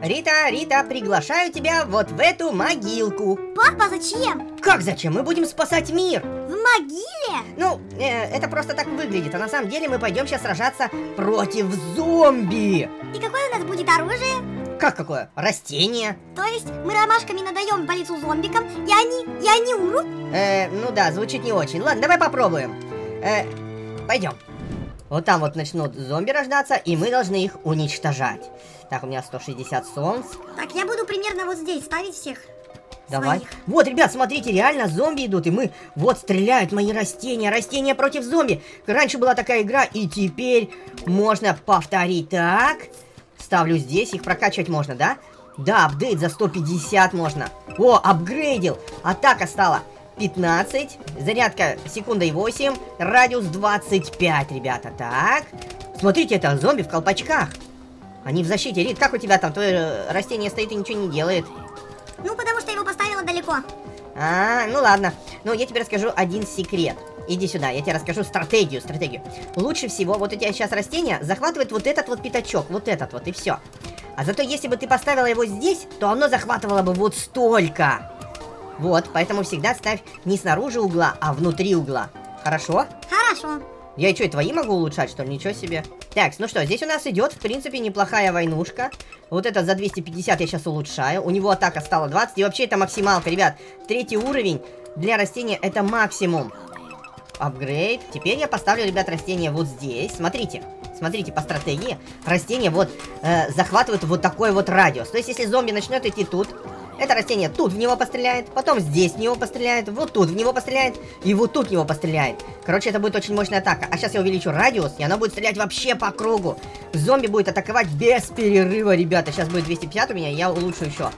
Рита, Рита, приглашаю тебя вот в эту могилку. Папа, зачем? Как зачем? Мы будем спасать мир. В могиле? Ну, э, это просто так выглядит, а на самом деле мы пойдем сейчас сражаться против зомби. И какое у нас будет оружие? Как какое? Растение. То есть мы ромашками надаем по лицу зомбикам, и они, и они умрут? Э, ну да, звучит не очень. Ладно, давай попробуем. Э, пойдем. Вот там вот начнут зомби рождаться, и мы должны их уничтожать. Так, у меня 160 солнц. Так, я буду примерно вот здесь ставить всех. Давай. Своих. Вот, ребят, смотрите, реально зомби идут, и мы... Вот, стреляют мои растения, растения против зомби. Раньше была такая игра, и теперь можно повторить. Так, ставлю здесь, их прокачивать можно, да? Да, апдейт за 150 можно. О, апгрейдил. Атака стала 15, зарядка секунда и 8, радиус 25, ребята. Так, смотрите, это зомби в колпачках. Они в защите. Рит, как у тебя там? Твое э, растение стоит и ничего не делает. Ну, потому что я его поставила далеко. А, ну ладно. Ну, я тебе расскажу один секрет. Иди сюда, я тебе расскажу стратегию, стратегию. Лучше всего, вот у тебя сейчас растение захватывает вот этот вот пятачок, вот этот вот, и все. А зато если бы ты поставила его здесь, то оно захватывало бы вот столько. Вот, поэтому всегда ставь не снаружи угла, а внутри угла. Хорошо? Хорошо. Я и что, и твои могу улучшать, что ли? Ничего себе. Так, ну что, здесь у нас идет, в принципе, неплохая войнушка. Вот это за 250 я сейчас улучшаю. У него атака стала 20. И вообще это максималка, ребят. Третий уровень для растения это максимум. Апгрейд. Теперь я поставлю, ребят, растение вот здесь. Смотрите. Смотрите, по стратегии растение вот э, захватывает вот такой вот радиус. То есть, если зомби начнет идти тут, это растение тут в него постреляет, потом здесь в него постреляет, вот тут в него постреляет, и вот тут в него постреляет. Короче, это будет очень мощная атака. А сейчас я увеличу радиус, и оно будет стрелять вообще по кругу. Зомби будет атаковать без перерыва, ребята. Сейчас будет 250 у меня, и я улучшу еще.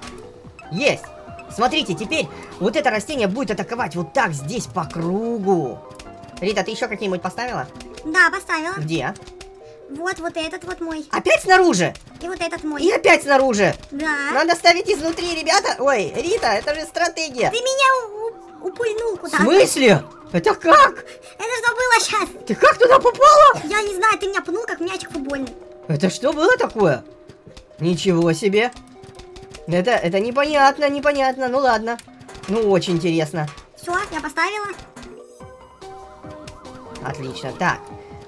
Есть! Смотрите, теперь вот это растение будет атаковать вот так здесь по кругу. Рита, ты еще какие-нибудь поставила? Да, поставила. Где? Вот, вот этот вот мой. Опять снаружи? И вот этот мой. И опять снаружи. Да. Надо ставить изнутри, ребята. Ой, Рита, это же стратегия. Ты меня упульнул В куда-то. смысле? Это как? Это что было сейчас? Ты как туда попала? Я не знаю, ты меня пнул, как мячик футбольный. Это что было такое? Ничего себе. Это, это непонятно, непонятно. Ну ладно. Ну, очень интересно. Все, я поставила. Отлично. Так,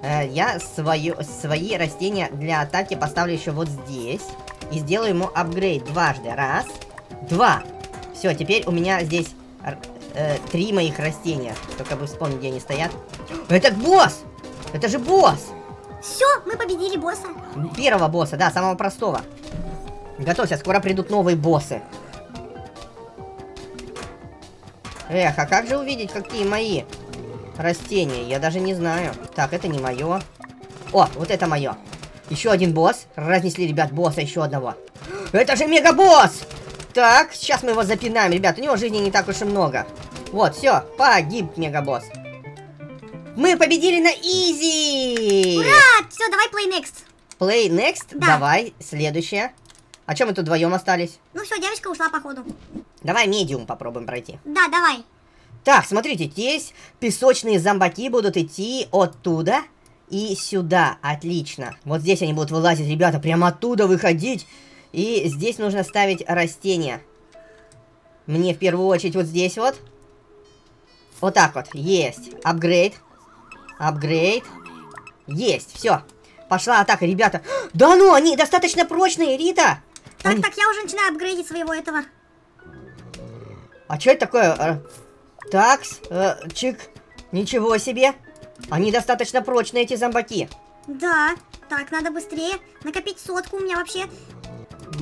э, я свою, свои растения для атаки поставлю еще вот здесь. И сделаю ему апгрейд дважды. Раз, два. Все, теперь у меня здесь э, три моих растения. Только бы вспомнить, где они стоят. Это босс! Это же босс! Все, мы победили босса. Первого босса, да, самого простого. Готовься, скоро придут новые боссы. Эх, а как же увидеть, какие мои растения? Я даже не знаю. Так, это не мое. О, вот это мое. Еще один босс. Разнесли, ребят, босса еще одного. Это же мегабосс! Так, сейчас мы его запинаем, ребят. У него жизни не так уж и много. Вот, все, погиб мегабосс. Мы победили на изи! Ура! Все, давай play next. Play next. Да. Давай, следующее. А чем мы тут вдвоем остались? Ну все, девочка ушла походу. Давай медиум попробуем пройти. Да, давай. Так, смотрите, здесь песочные зомбаки будут идти оттуда и сюда. Отлично. Вот здесь они будут вылазить, ребята, прямо оттуда выходить. И здесь нужно ставить растения. Мне в первую очередь вот здесь вот. Вот так вот. Есть. Апгрейд. Апгрейд. Есть. Все. Пошла атака, ребята. Да ну, они достаточно прочные, Рита. Так, Они- так, я уже начинаю апгрейдить своего этого. А что это такое? Такс, э, чик, ничего себе. Они достаточно прочные, эти зомбаки. Да. Так, надо быстрее. Накопить сотку, у меня вообще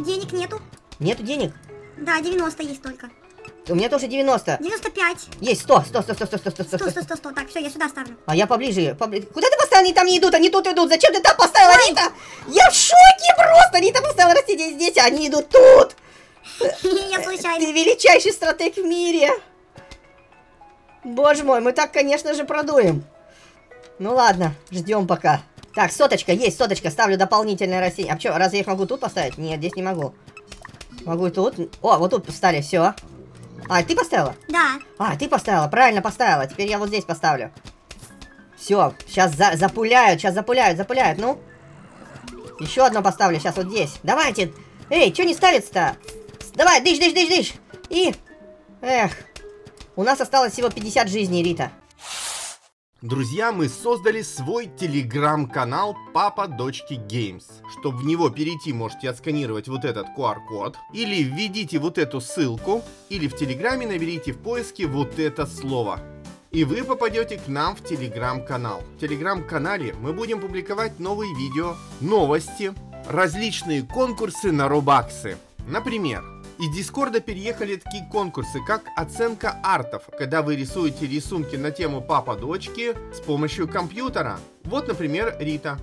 денег нету. Нету денег. Да, 90 есть только. У меня тоже 90. 95. Есть 100, 100, 100, 100, 100, 100, 100, 100, 100, 100. 100, 100. Так, все, я сюда ставлю. А я поближе, побли- Куда ты поставил? Они там не идут, они тут идут. Зачем ты там поставила, Рита? Я в шоке просто. Рита поставила растения здесь, а они идут тут. Я Ты случайно. величайший стратег в мире. Боже мой, мы так, конечно же, продуем. Ну ладно, ждем пока. Так, соточка, есть соточка, ставлю дополнительное растение. А что, разве я их могу тут поставить? Нет, здесь не могу. Могу и тут. О, вот тут встали, все. А, ты поставила? Да. А, ты поставила, правильно поставила. Теперь я вот здесь поставлю. Все, сейчас за запуляют, сейчас запуляют, запуляют, ну. Еще одно поставлю, сейчас вот здесь. Давайте, Эй, что не ставится-то? Давай, дышь, дышь, дышь, дышь. И... Эх. У нас осталось всего 50 жизней, Рита. Друзья, мы создали свой телеграм-канал Папа Дочки Геймс. Чтобы в него перейти, можете отсканировать вот этот QR-код, или введите вот эту ссылку, или в телеграме наберите в поиске вот это слово. И вы попадете к нам в телеграм-канал. В телеграм-канале мы будем публиковать новые видео, новости, различные конкурсы на робаксы. Например, из Дискорда переехали такие конкурсы, как оценка артов, когда вы рисуете рисунки на тему папа-дочки с помощью компьютера. Вот, например, Рита.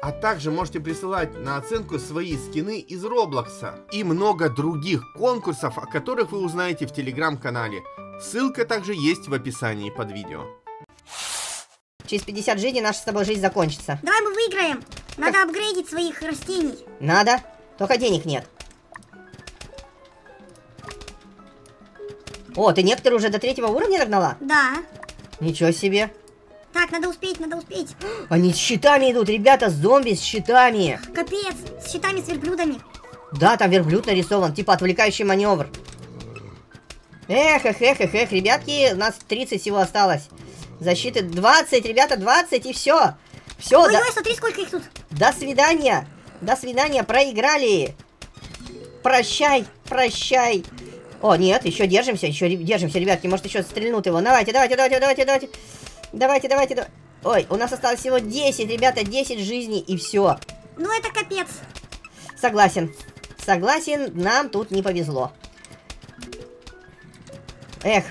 А также можете присылать на оценку свои скины из Роблокса. И много других конкурсов, о которых вы узнаете в телеграм-канале. Ссылка также есть в описании под видео. Через 50 жизней наша с тобой жизнь закончится. Давай мы выиграем. Надо апгрейдить своих растений. Надо, только денег нет. О, ты некоторые уже до третьего уровня догнала? Да. Ничего себе. Так, надо успеть, надо успеть. Они с щитами идут, ребята, зомби с щитами. Капец, с щитами, с верблюдами. Да, там верблюд нарисован, типа отвлекающий маневр. Эх, эх, эх, эх, эх, ребятки, у нас 30 всего осталось. Защиты 20, ребята, 20 и все. Все, Ой, да, ой, смотри, сколько их тут. до свидания. До свидания, проиграли. Прощай, прощай. О, нет, еще держимся, еще держимся, ребятки, может еще стрельнут его. Давайте, давайте, давайте, давайте, давайте. Давайте, давайте, давайте. Ой, у нас осталось всего 10, ребята, 10 жизней и все. Ну это капец. Согласен. Согласен, нам тут не повезло. Эх.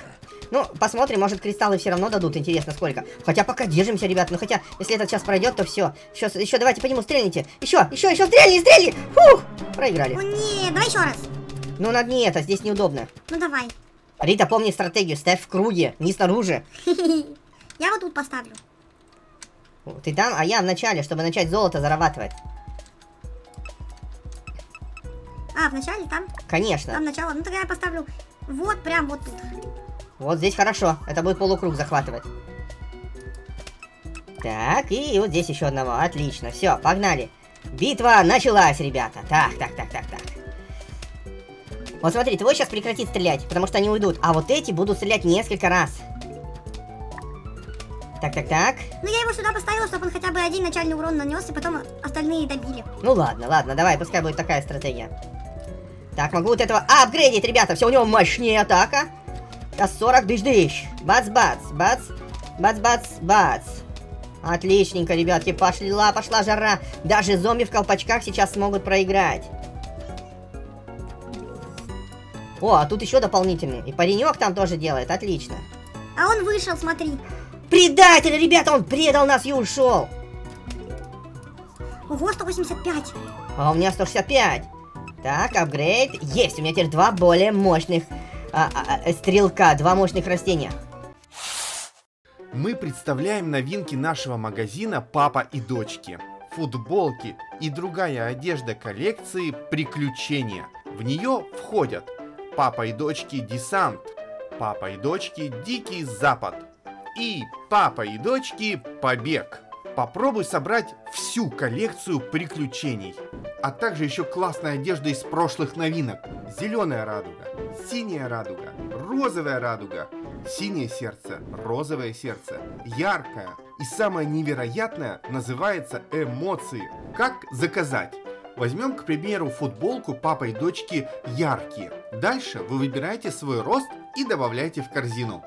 Ну, посмотрим, может кристаллы все равно дадут, интересно сколько. Хотя пока держимся, ребят, ну хотя, если этот сейчас пройдет, то все. Еще, еще давайте по нему стрельните. Еще, еще, еще, стрельни, стрельни! Фух! Проиграли. О не, давай еще раз. Ну, надо не это, здесь неудобно. Ну давай. Рита, помни стратегию, ставь в круге, не снаружи. Я вот тут поставлю. Ты там, а я в начале, чтобы начать золото зарабатывать. А, вначале там? Конечно. Там начало. Ну тогда я поставлю вот прям вот тут. Вот здесь хорошо. Это будет полукруг захватывать. Так, и вот здесь еще одного. Отлично. Все, погнали. Битва началась, ребята. Так, так, так, так, так. Вот смотри, твой сейчас прекратит стрелять, потому что они уйдут. А вот эти будут стрелять несколько раз. Так, так, так. Ну я его сюда поставила, чтобы он хотя бы один начальный урон нанес, и потом остальные добили. Ну ладно, ладно, давай, пускай будет такая стратегия. Так, могу вот этого апгрейдить, ребята. Все, у него мощнее атака. Сейчас 40 дыш-дыш. Бац-бац, бац. Бац-бац, бац. Отличненько, ребятки, пошла, пошла жара. Даже зомби в колпачках сейчас смогут проиграть. О, а тут еще дополнительный. И паренек там тоже делает, отлично. А он вышел, смотри. Предатель, ребята, он предал нас и ушел. Ого, 185. А у меня 165. Так, апгрейд. Есть, у меня теперь два более мощных а, а, а, стрелка, два мощных растения. Мы представляем новинки нашего магазина «Папа и дочки». Футболки и другая одежда коллекции «Приключения». В нее входят «Папа и дочки Десант», «Папа и дочки Дикий Запад» и «Папа и дочки Побег». Попробуй собрать всю коллекцию приключений. А также еще классная одежда из прошлых новинок. Зеленая радуга, синяя радуга, розовая радуга, синее сердце, розовое сердце, яркое и самое невероятное называется эмоции. Как заказать? Возьмем, к примеру, футболку папа и дочки яркие. Дальше вы выбираете свой рост и добавляете в корзину.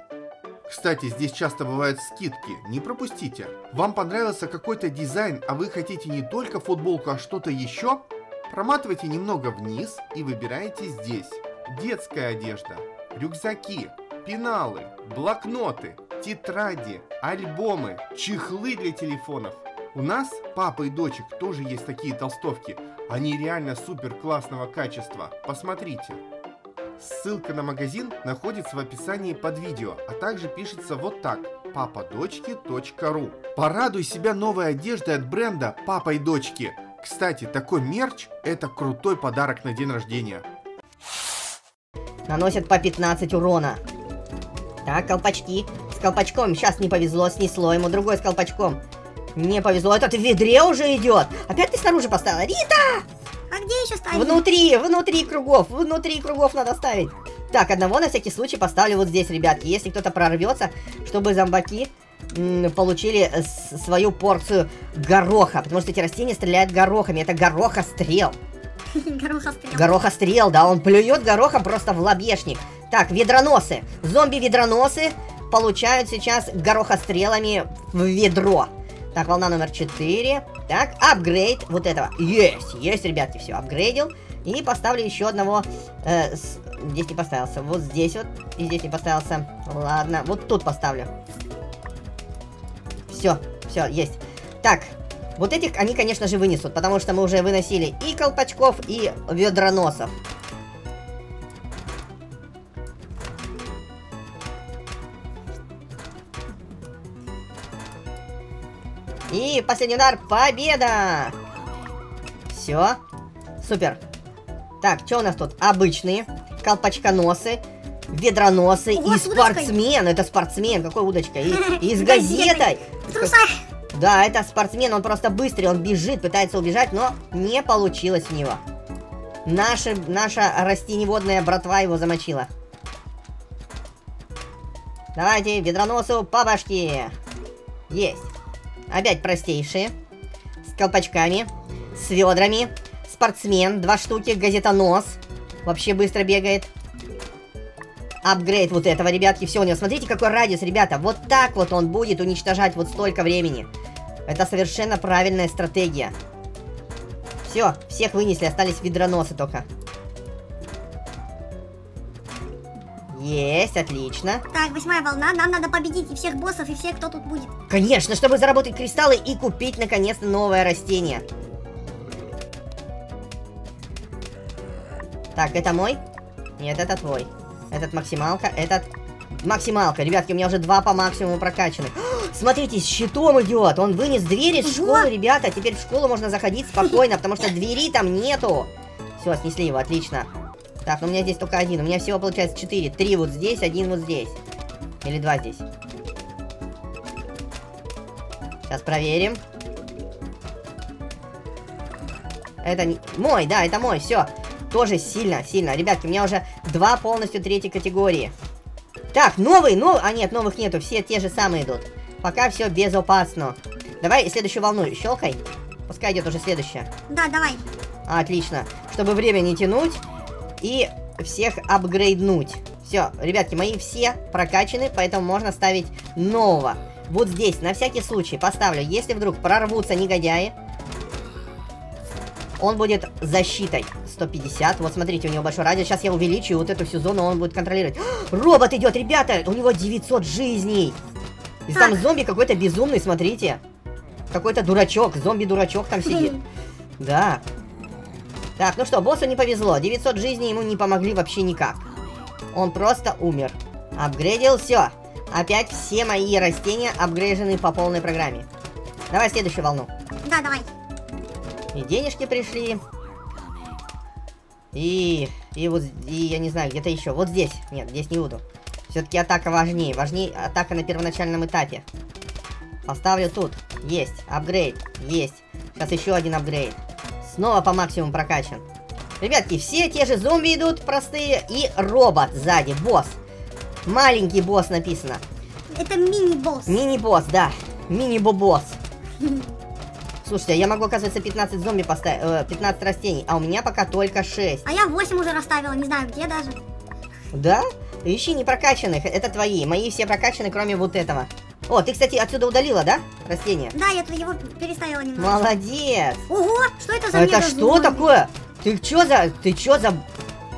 Кстати, здесь часто бывают скидки, не пропустите. Вам понравился какой-то дизайн, а вы хотите не только футболку, а что-то еще? Проматывайте немного вниз и выбираете здесь. Детская одежда, рюкзаки, пеналы, блокноты, тетради, альбомы, чехлы для телефонов. У нас, папа и дочек, тоже есть такие толстовки. Они реально супер классного качества. Посмотрите. Ссылка на магазин находится в описании под видео, а также пишется вот так пападочки.ру Порадуй себя новой одеждой от бренда Папа и Дочки. Кстати, такой мерч – это крутой подарок на день рождения. Наносят по 15 урона. Так, колпачки. С колпачком сейчас не повезло, снесло ему. Другой с колпачком. Не повезло, этот в ведре уже идет. Опять ты снаружи поставила? Рита! А где еще ставить? Внутри, внутри кругов, внутри кругов надо ставить. Так, одного на всякий случай поставлю вот здесь, ребятки. Если кто-то прорвется, чтобы зомбаки получили свою порцию гороха. Потому что эти растения стреляют горохами. Это горохострел. Горохострел. Горохострел, да, он плюет горохом просто в лобешник. Так, ведроносы. Зомби-ведроносы получают сейчас горохострелами в ведро. Так, волна номер 4. Так, апгрейд вот этого. Есть, есть, ребятки, все, апгрейдил. И поставлю еще одного. э, с- Здесь не поставился. Вот здесь вот. И здесь не поставился. Ладно, вот тут поставлю. Все, все, есть. Так, вот этих они, конечно же, вынесут, потому что мы уже выносили и колпачков, и ведроносов. И последний удар, победа! Все, супер. Так, что у нас тут? Обычные, колпачконосы, ведроносы Ого, и спортсмен. Это спортсмен, какой удочкой? И, и с газетой. Да, это спортсмен, он просто быстрый, он бежит, пытается убежать, но не получилось у него. Наша, наша растеневодная братва его замочила. Давайте, ведроносу по башке. Есть. Опять простейшие. С колпачками, с ведрами. Спортсмен, два штуки, газетонос. Вообще быстро бегает. Апгрейд вот этого, ребятки, все у него. Смотрите, какой радиус, ребята. Вот так вот он будет уничтожать вот столько времени. Это совершенно правильная стратегия. Все, всех вынесли, остались ведроносы только. Есть, отлично. Так, восьмая волна. Нам надо победить и всех боссов, и всех, кто тут будет. Конечно, чтобы заработать кристаллы и купить наконец-то новое растение. Так, это мой? Нет, это твой. Этот максималка, этот максималка. Ребятки, у меня уже два по максимуму прокачаны. Смотрите, с щитом идет. Он вынес двери из школы, ребята. Теперь в школу можно заходить спокойно, потому что двери там нету. Все, снесли его, отлично. Так, ну у меня здесь только один. У меня всего получается четыре. Три вот здесь, один вот здесь. Или два здесь. Сейчас проверим. Это не- мой, да, это мой, все. Тоже сильно, сильно. Ребятки, у меня уже два полностью третьей категории. Так, новый, новый. А нет, новых нету, все те же самые идут. Пока все безопасно. Давай следующую волну щелкай. Пускай идет уже следующая. Да, давай. Отлично. Чтобы время не тянуть и всех апгрейднуть. Все, ребятки, мои все прокачаны, поэтому можно ставить нового. Вот здесь, на всякий случай, поставлю, если вдруг прорвутся негодяи, он будет защитой 150. Вот смотрите, у него большой радиус. Сейчас я увеличу, и вот эту всю зону он будет контролировать. Робот идет, ребята! У него 900 жизней! И там зомби какой-то безумный, смотрите. Какой-то дурачок, зомби-дурачок там сидит. Да. Так, ну что, боссу не повезло. 900 жизней ему не помогли вообще никак. Он просто умер. Апгрейдил, все. Опять все мои растения апгрейжены по полной программе. Давай следующую волну. Да, давай. И денежки пришли. И... И вот... И я не знаю, где-то еще. Вот здесь. Нет, здесь не буду. Все-таки атака важнее. Важнее атака на первоначальном этапе. Поставлю тут. Есть. Апгрейд. Есть. Сейчас еще один апгрейд. Снова по максимуму прокачан. Ребятки, все те же зомби идут, простые. И робот сзади, босс. Маленький босс написано. Это мини-босс. Мини-босс, да. Мини-бобосс. Слушайте, а я могу, оказывается, 15 зомби поставить, э, 15 растений, а у меня пока только 6. А я 8 уже расставила, не знаю где даже. Да? Ищи не прокачанных, это твои. Мои все прокачаны, кроме вот этого. О, ты, кстати, отсюда удалила, да? Растение? Да, я тут его переставила немного. Молодец. Ого, что это за это что зомби? такое? Ты чё за... Ты чё за...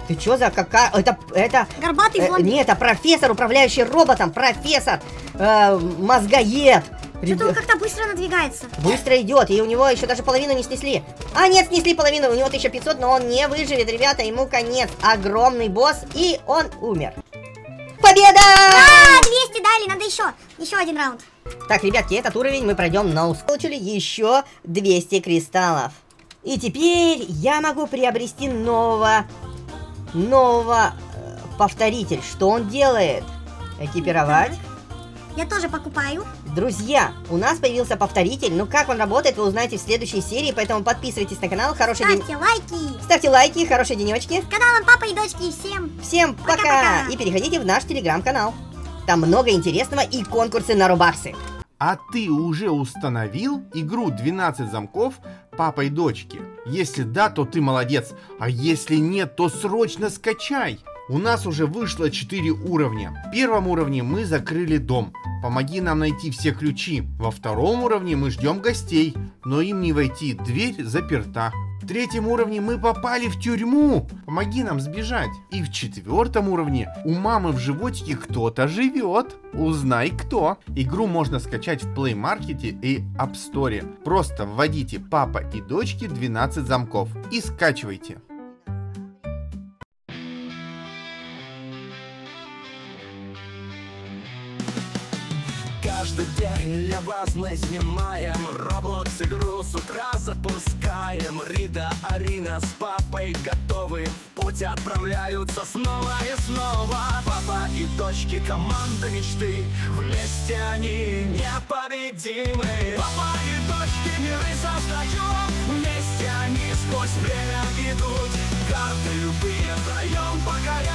Ты чё за какая... Это... Это... Горбатый э, зомби. нет, это профессор, управляющий роботом. Профессор. э, мозгоед. Что-то он как-то быстро надвигается. Быстро идет, и у него еще даже половину не снесли. А, нет, снесли половину, у него 1500, но он не выживет, ребята, ему конец. Огромный босс, и он умер. Победа! А, 200 дали, надо еще. Еще один раунд. Так, ребятки, этот уровень мы пройдем на ус. Получили еще 200 кристаллов. И теперь я могу приобрести нового... Нового... э, повторитель. Что он делает? Экипировать. Я тоже покупаю. Друзья, у нас появился повторитель. Ну как он работает, вы узнаете в следующей серии, поэтому подписывайтесь на канал. Хороший день. Ставьте лайки. Ставьте лайки, хорошие денечки. С каналом Папа и Дочки. Всем Всем пока! Пока-пока. И переходите в наш телеграм-канал. Там много интересного и конкурсы на рубаксы. А ты уже установил игру 12 замков папа и дочки? Если да, то ты молодец. А если нет, то срочно скачай. У нас уже вышло 4 уровня. В первом уровне мы закрыли дом. Помоги нам найти все ключи. Во втором уровне мы ждем гостей, но им не войти, дверь заперта. В третьем уровне мы попали в тюрьму. Помоги нам сбежать. И в четвертом уровне у мамы в животике кто-то живет. Узнай кто. Игру можно скачать в Play Market и App Store. Просто вводите папа и дочки 12 замков и скачивайте. Каждый день левазны снимаем. Роблокс игру с утра запускаем. Рида, Арина с папой готовы. В путь отправляются снова и снова. Папа и дочки команда мечты. Вместе они непобедимы. Папа и дочки миры создают Вместе они сквозь время идут Карты любые втроем покоряют